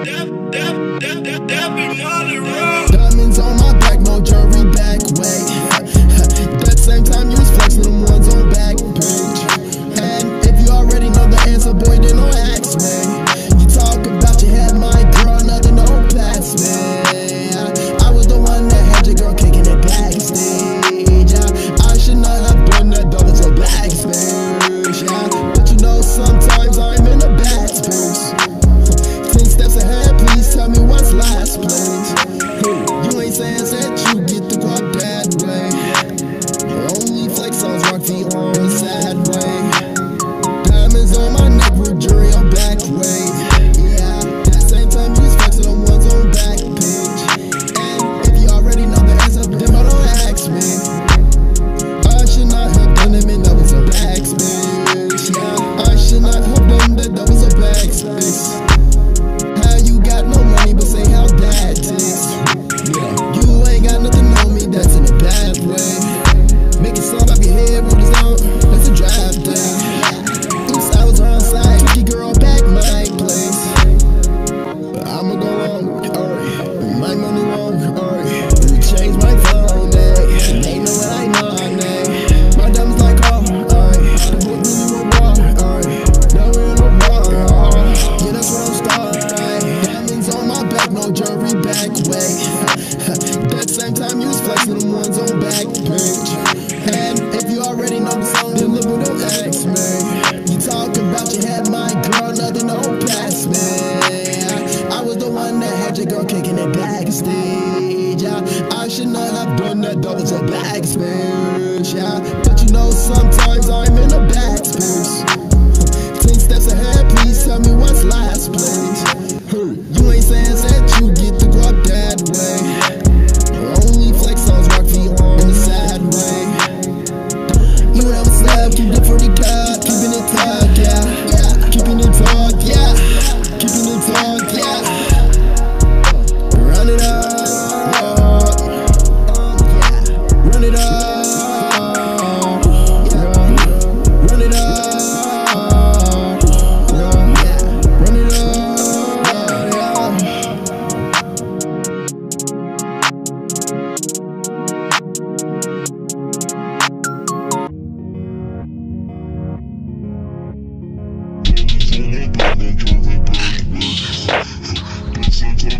That, that, that, that, that be knowledge. That, was a backspin, yeah. But you know, sometimes I'm in a backspin. Ten